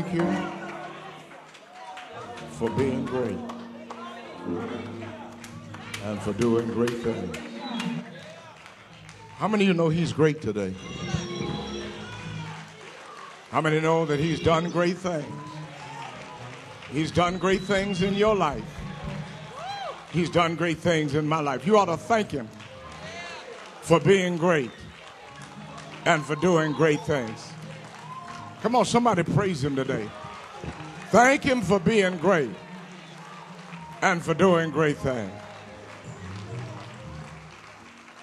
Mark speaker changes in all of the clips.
Speaker 1: Thank you for being great and for doing great things. How many of you know he's great today? How many know that he's done great things? He's done great things in your life. He's done great things in my life. You ought to thank him for being great and for doing great things. Come on, somebody praise Him today. Thank Him for being great and for doing great things.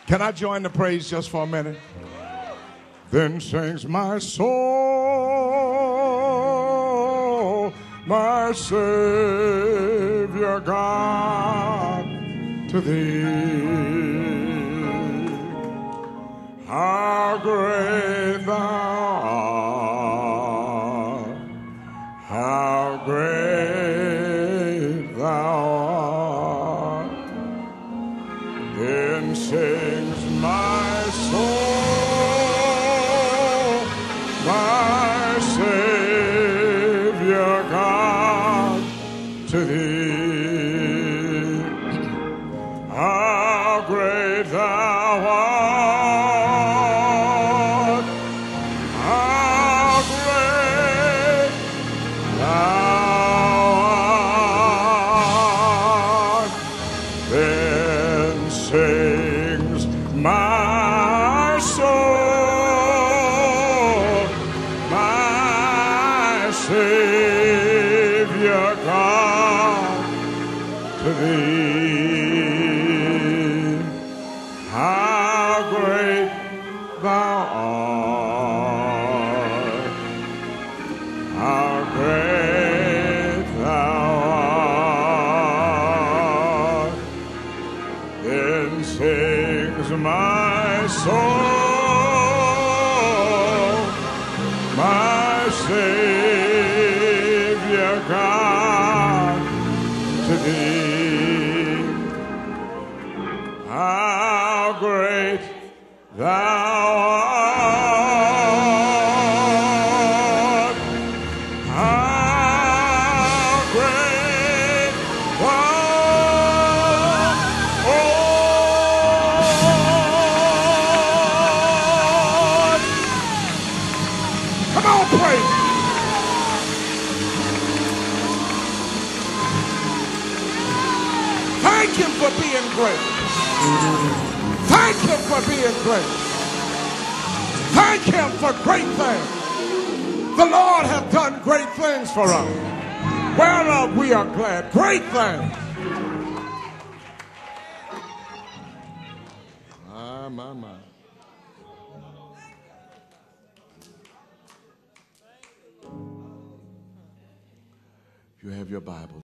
Speaker 1: Can I join the praise just for a minute? Then sings my soul, my Savior God, to thee. How great to. My Thank him for being great. Thank him for great things. The Lord hath done great things for us. Whereof we are glad. Great things. My, my, my. You have your Bible.